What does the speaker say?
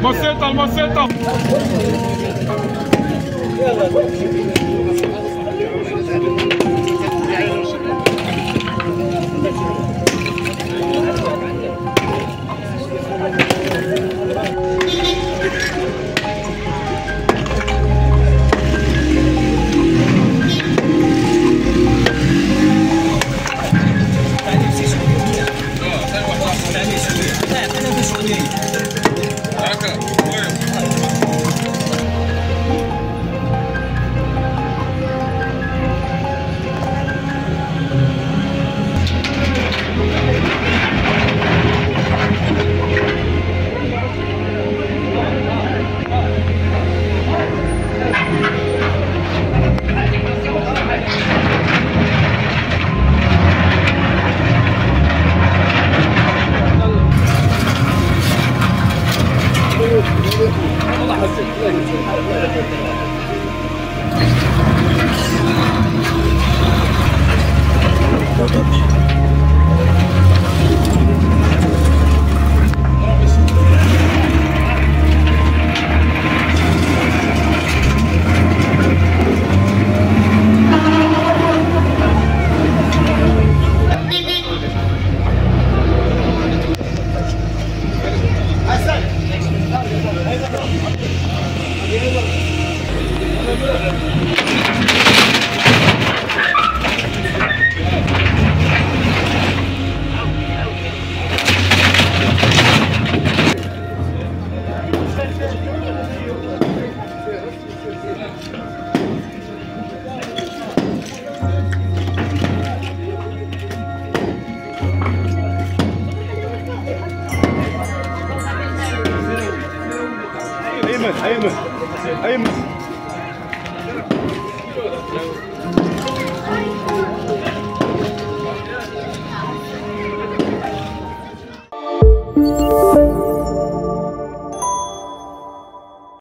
Maceta, tá, maceta! Okay. word. 是一个他一个人吃 Aim! Aim!